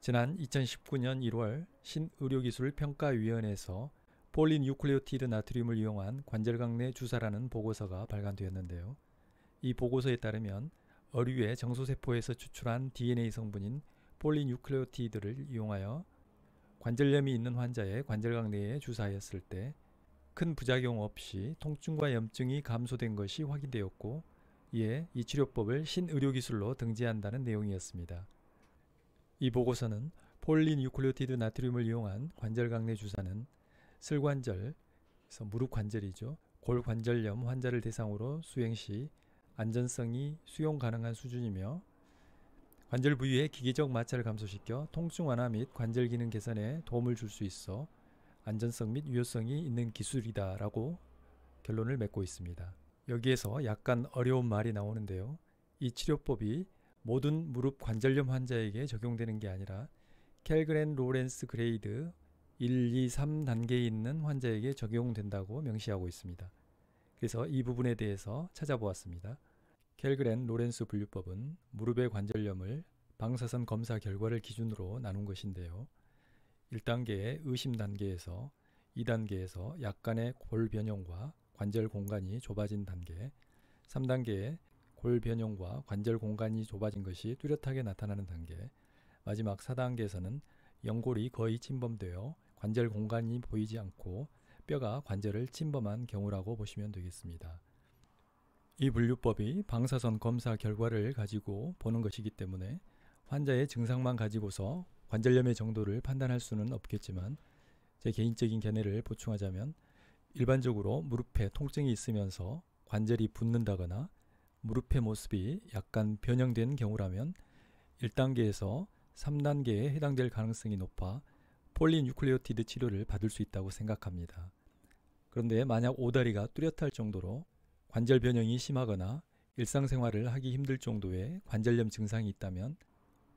지난 2019년 1월 신의료기술평가위원회에서 폴리뉴클레오티드 나트륨을 이용한 관절강 내 주사라는 보고서가 발간되었는데요. 이 보고서에 따르면 어류의 정소세포에서 추출한 DNA 성분인 폴리뉴클레오티드를 이용하여 관절염이 있는 환자의 관절강 내에 주사하였을 때 큰 부작용 없이 통증과 염증이 감소된 것이 확인되었고 이에 이 치료법을 신의료기술로 등재한다는 내용이었습니다. 이 보고서는 폴리뉴클레오티드 나트륨을 이용한 관절강 내 주사는 슬관절, 무릎 관절이죠. 골관절염 환자를 대상으로 수행 시 안전성이 수용 가능한 수준이며 관절 부위의 기계적 마찰을 감소시켜 통증 완화 및 관절 기능 개선에 도움을 줄 수 있어 안전성 및 유효성이 있는 기술이다라고 결론을 맺고 있습니다. 여기에서 약간 어려운 말이 나오는데요. 이 치료법이 모든 무릎 관절염 환자에게 적용되는 게 아니라 켈그렌 로렌스 grade 1, 2, 3 단계에 있는 환자에게 적용된다고 명시하고 있습니다. 그래서 이 부분에 대해서 찾아보았습니다. 켈그렌 로렌스 분류법은 무릎의 관절염을 방사선 검사 결과를 기준으로 나눈 것인데요. 1단계의 의심 단계에서 2단계에서 약간의 골 변형과 관절 공간이 좁아진 단계, 3단계의 골 변형과 관절 공간이 좁아진 것이 뚜렷하게 나타나는 단계, 마지막 4단계에서는 연골이 거의 침범되어 관절 공간이 보이지 않고 뼈가 관절을 침범한 경우라고 보시면 되겠습니다. 이 분류법이 방사선 검사 결과를 가지고 보는 것이기 때문에 환자의 증상만 가지고서 관절염의 정도를 판단할 수는 없겠지만 제 개인적인 견해를 보충하자면 일반적으로 무릎에 통증이 있으면서 관절이 붓는다거나 무릎의 모습이 약간 변형된 경우라면 1단계에서 3단계에 해당될 가능성이 높아 폴리뉴클레오티드 치료를 받을 수 있다고 생각합니다. 그런데 만약 오다리가 뚜렷할 정도로 관절 변형이 심하거나 일상생활을 하기 힘들 정도의 관절염 증상이 있다면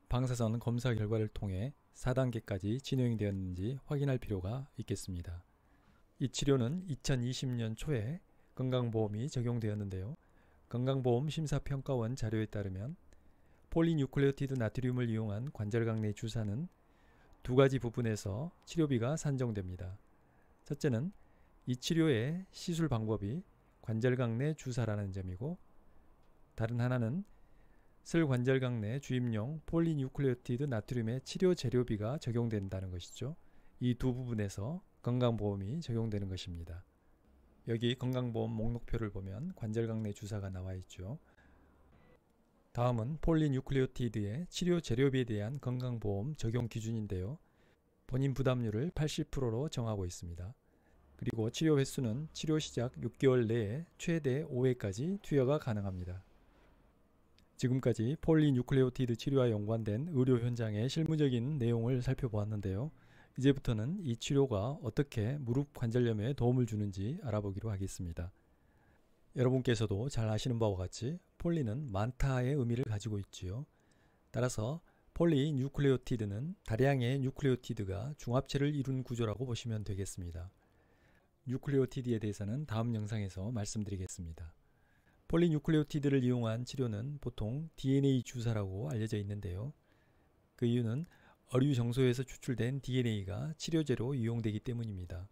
방사선 검사 결과를 통해 4단계까지 진행되었는지 확인할 필요가 있겠습니다. 이 치료는 2020년 초에 건강보험이 적용되었는데요. 건강보험 심사평가원 자료에 따르면 폴리뉴클레오티드 나트륨을 이용한 관절강 내 주사는 두 가지 부분에서 치료비가 산정됩니다. 첫째는 이 치료의 시술 방법이 관절강 내 주사라는 점이고 다른 하나는 슬관절강 내 주입용 폴리뉴클레오티드 나트륨의 치료 재료비가 적용된다는 것이죠. 이 두 부분에서 건강보험이 적용되는 것입니다. 여기 건강보험 목록표를 보면 관절강 내 주사가 나와 있죠. 다음은 폴리뉴클레오티드의 치료 재료비에 대한 건강보험 적용 기준인데요. 본인 부담률을 80%로 정하고 있습니다. 그리고 치료 횟수는 치료 시작 6개월 내에 최대 5회까지 투여가 가능합니다. 지금까지 폴리뉴클레오티드 치료와 연관된 의료 현장의 실무적인 내용을 살펴보았는데요. 이제부터는 이 치료가 어떻게 무릎 관절염에 도움을 주는지 알아보기로 하겠습니다. 여러분께서도 잘 아시는 바와 같이 poly는 많다의 의미를 가지고 있지요. 따라서 폴리 뉴클레오티드는 다량의 뉴클레오티드가 중합체를 이룬 구조라고 보시면 되겠습니다. 뉴클레오티드에 대해서는 다음 영상에서 말씀드리겠습니다. 폴리뉴클레오티드를 이용한 치료는 보통 DNA 주사라고 알려져 있는데요. 그 이유는 어류 정소에서 추출된 DNA가 치료제로 이용되기 때문입니다.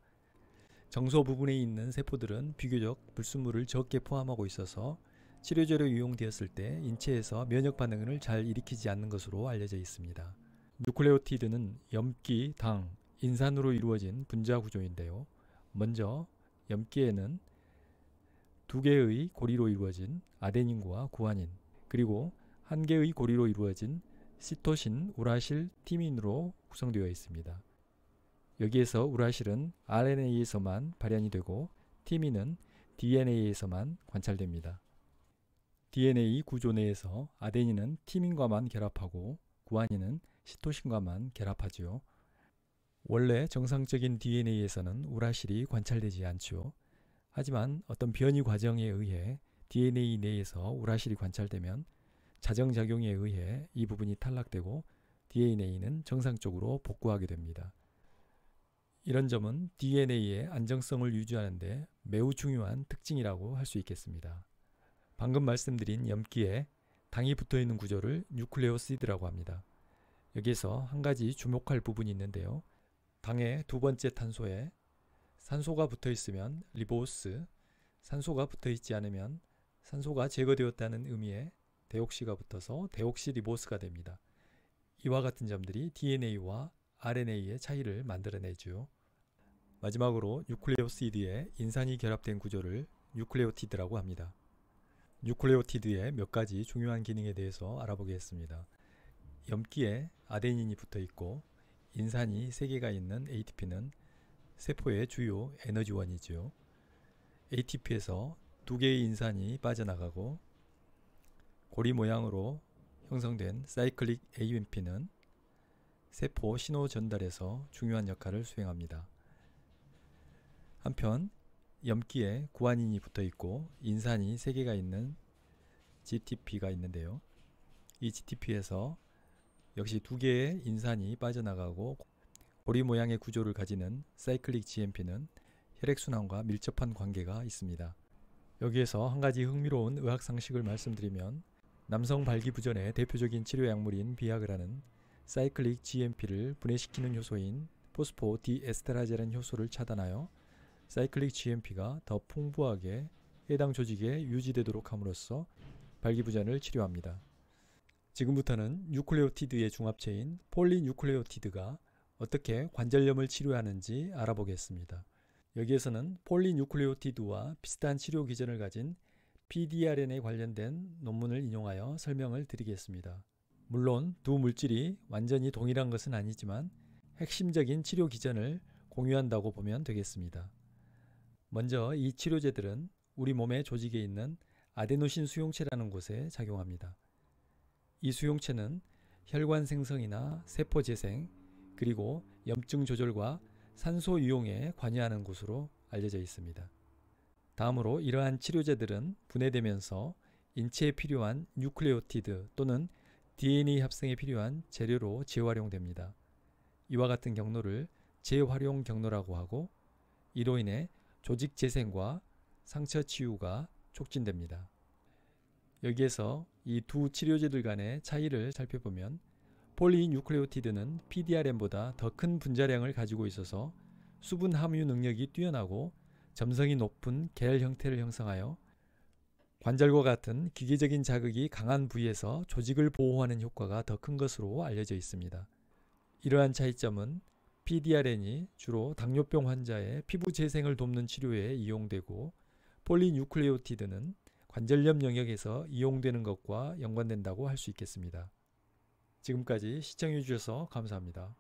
정소 부분에 있는 세포들은 비교적 불순물을 적게 포함하고 있어서 치료제로 이용되었을 때 인체에서 면역 반응을 잘 일으키지 않는 것으로 알려져 있습니다. 뉴클레오티드는 염기, 당, 인산으로 이루어진 분자 구조인데요. 먼저 염기에는 두 개의 고리로 이루어진 아데닌과 구아닌 그리고 한 개의 고리로 이루어진 시토신, 우라실, 티민으로 구성되어 있습니다. 여기에서 우라실은 RNA에서만 발현이 되고 티민은 DNA에서만 관찰됩니다. DNA 구조 내에서 아데닌은 티민과만 결합하고 구아닌은 시토신과만 결합하지요. 원래 정상적인 DNA에서는 우라실이 관찰되지 않죠. 하지만 어떤 변이 과정에 의해 DNA 내에서 우라실이 관찰되면 자정작용에 의해 이 부분이 탈락되고 DNA는 정상적으로 복구하게 됩니다. 이런 점은 DNA의 안정성을 유지하는데 매우 중요한 특징이라고 할 수 있겠습니다. 방금 말씀드린 염기에 당이 붙어 있는 구조를 뉴클레오시드라고 합니다. 여기서 한 가지 주목할 부분이 있는데요. 당의 두 번째 탄소에 산소가 붙어 있으면 리보스, 산소가 붙어 있지 않으면 산소가 제거되었다는 의미의 데옥시가 붙어서 데옥시 리보스가 됩니다. 이와 같은 점들이 DNA와 RNA의 차이를 만들어내죠. 마지막으로 뉴클레오시드에 인산이 결합된 구조를 뉴클레오티드라고 합니다. 뉴클레오티드의 몇 가지 중요한 기능에 대해서 알아보겠습니다. 염기에 아데닌이 붙어 있고 인산이 3개가 있는 ATP는 세포의 주요 에너지원이죠. ATP에서 두 개의 인산이 빠져나가고 고리 모양으로 형성된 사이클릭 AMP는 세포 신호 전달에서 중요한 역할을 수행합니다. 한편 염기에 구안인이 붙어 있고 인산이 3개가 있는 GTP가 있는데요. 이 GTP에서 역시 두 개의 인산이 빠져나가고 고리 모양의 구조를 가지는 사이클릭 GMP는 혈액순환과 밀접한 관계가 있습니다. 여기에서 한 가지 흥미로운 의학 상식을 말씀드리면 남성 발기부전의 대표적인 치료 약물인 비아그라는 사이클릭 GMP를 분해시키는 효소인 포스포 디에스테라제라는 효소를 차단하여 사이클릭 GMP가 더 풍부하게 해당 조직에 유지되도록 함으로써 발기부전을 치료합니다. 지금부터는 뉴클레오티드의 중합체인 폴리뉴클레오티드가 어떻게 관절염을 치료하는지 알아보겠습니다. 여기에서는 폴리뉴클레오티드와 비슷한 치료 기전을 가진 PDRN에 관련된 논문을 인용하여 설명을 드리겠습니다. 물론 두 물질이 완전히 동일한 것은 아니지만 핵심적인 치료 기전을 공유한다고 보면 되겠습니다. 먼저 이 치료제들은 우리 몸의 조직에 있는 아데노신 수용체라는 곳에 작용합니다. 이 수용체는 혈관 생성이나 세포 재생, 그리고 염증 조절과 산소 이용에 관여하는 곳으로 알려져 있습니다. 다음으로 이러한 치료제들은 분해되면서 인체에 필요한 뉴클레오티드 또는 DNA 합성에 필요한 재료로 재활용됩니다. 이와 같은 경로를 재활용 경로라고 하고 이로 인해 조직 재생과 상처 치유가 촉진됩니다. 여기에서 이 두 치료제들 간의 차이를 살펴보면 폴리뉴클레오티드는 PDRN보다 더 큰 분자량을 가지고 있어서 수분 함유 능력이 뛰어나고 점성이 높은 겔 형태를 형성하여 관절과 같은 기계적인 자극이 강한 부위에서 조직을 보호하는 효과가 더 큰 것으로 알려져 있습니다. 이러한 차이점은 PDRN이 주로 당뇨병 환자의 피부 재생을 돕는 치료에 이용되고 폴리뉴클레오티드는 관절염 영역에서 이용되는 것과 연관된다고 할 수 있겠습니다. 지금까지 시청해 주셔서 감사합니다.